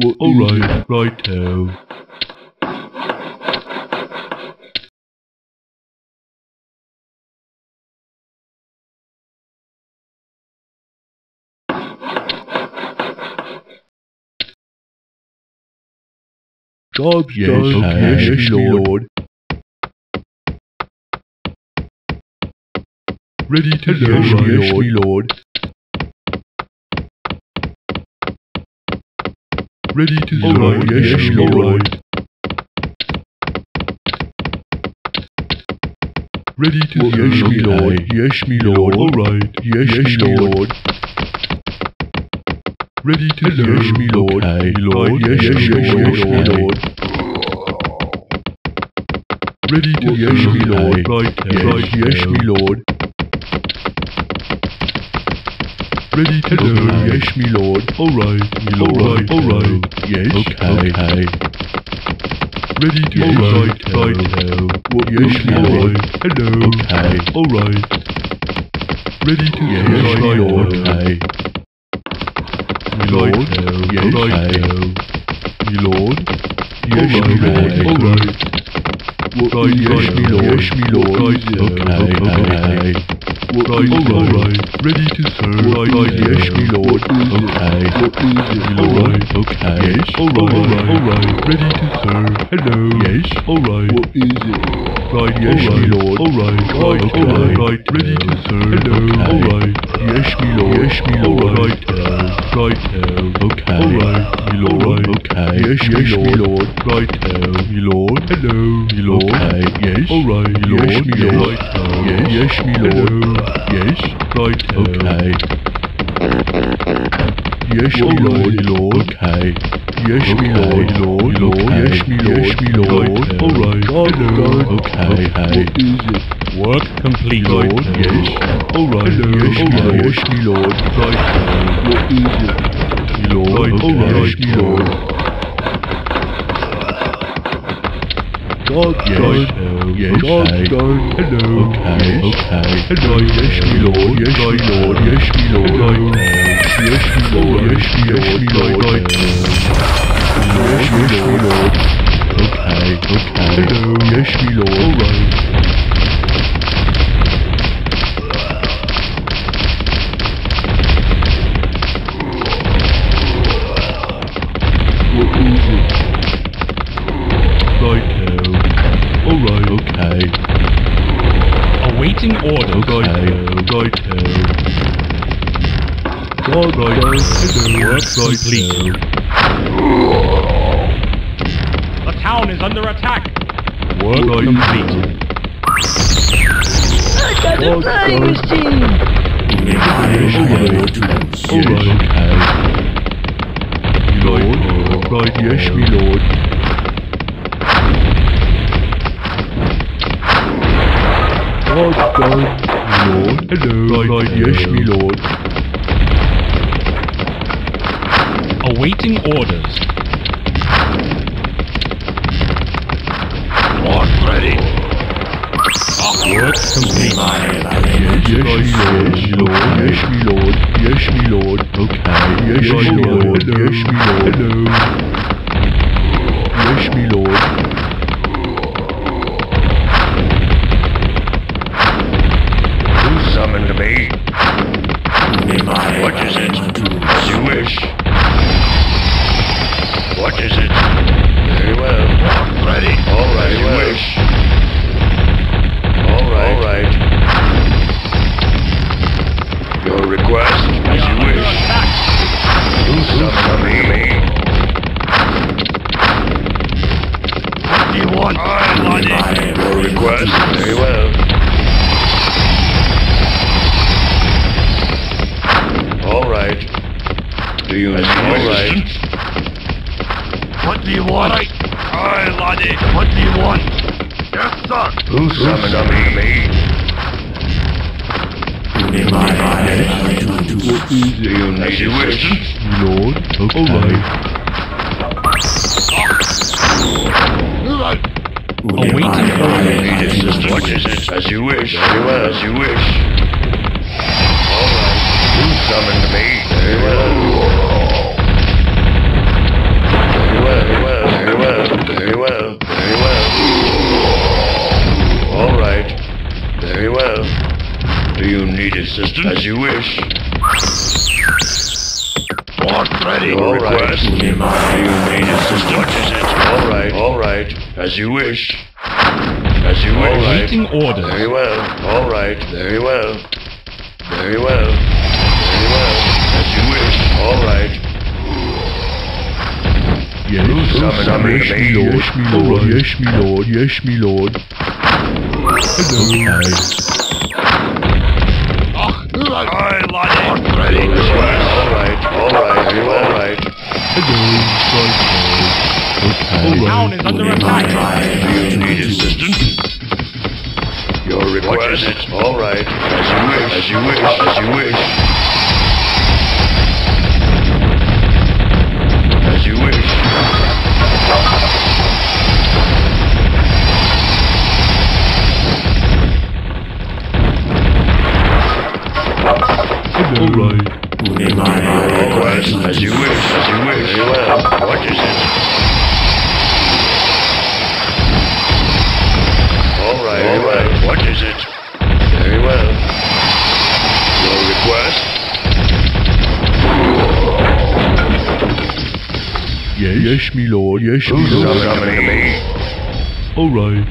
What Alright, righto. Oh. Job's Yes, done. okay. Yes, lord. Ready to Yes, go, yes, right? lord. Ready to go, Alright, yes, yes, me lord. alright. Ready to What, go, yes, me lord. Yes, me lord. Alright, Yes, yes, me lord. ready to go, Yes, me lord. okay, lord, Yes, yes, yes, yes, me lord. Ready to What, yes, me lord. right, Yes, right, yes, me lord. Ready to go, Hello, yes, me lord. alright, Me lord. alright, alright. Yes, Okay. okay. Ready to Yes, go, right, right, right, What, yes, me lord. Hello, Okay. alright. Ready to Yes, go, me right, lord. right, Me lord. Yes, right, Me lord. Yes, Alright, me lord. alright. What, Right, yes, right, me lord. Yes, me lord. Right, Okay, okay. okay. Right, is it? alright. Ready to serve, What right. Yes, me lord. Okay. Is it? Okay. Yes, Alright, alright. alright. Ready to serve, hello. Yes. Alright. What is it? Right, Yes, me lord. alright, right, Okay. alright, right, ready to serve, hello, Okay. alright, Yes, me lord. Yes, me lord. alright, right, Okay. alright, Me lord. alright, Okay. Yes, yes, me lord. right, Me lord. hello, Me lord. Okay. Yes. alright, Me lord. yes, Me lord. right, Yes. Yes, me lord. Yes. right, Okay. Yes, me lord. Lord. Okay. Yes, me lord. Lord. Lord. Yes, me lord. Yes, me lord. lord. Alright. God Hello. Okay. What is it? Work complete. Right. Lord. Yes. alright, Yes, me lord. Yes, me lord. right, What is it? Lord. Right. Okay. Alright. Yes, me lord. God Yes. done. Yes. Done. hello, Okay. Okay. hello, Yes, me lord. Yes, me lord. Yes, me lord. Hello. Yes, me lord. Yes, me lord. Right. Yes, me lord. Okay. Okay. Hello. Yes, me lord. alright, What is Work right, complete. The town is under attack. Work Right. complete. I got the God flying done. machine! Right, right, Yes, me lord. Awaiting orders. Work complete. Yes, yes, me lord. Yes, me lord. Yes, me lord. Okay. Yes, right, me lord. hello, Yes, me lord. hello, Yes, me lord. What do you want? I want request, very well. All right. Do you need All right. What do you want? I want it. What do you want? Yes, sir. Who summoned me? What is Do you need As you wish. Me lord. Okay. Awaiting Awaken Elevators. As much as, it, as you wish. You will, as you wish. Alright, you summoned me. Very well. Very well, very well, very well, very well. Alright. Very well. Do you need assistance? As you wish is it? All right. All right. As you wish. As you wish. Awaiting orders. Very well. All right. Very well. Very well. Very well. As you wish. All right. Yes, Summon, summon yes, me. me lord. Yes, me lord. Yes, me lord. Yes, All right. Very well. All right. The town is under attack. You need assistance? Your request. What is? All right. As you wish. As you wish. As you wish. Request. As you wish. As you wish. Very well. What is it? All right. All right. What is it? Very well. Your request. Yes, yes, me lord. Yes, me Who's lord. summoning me? Alright.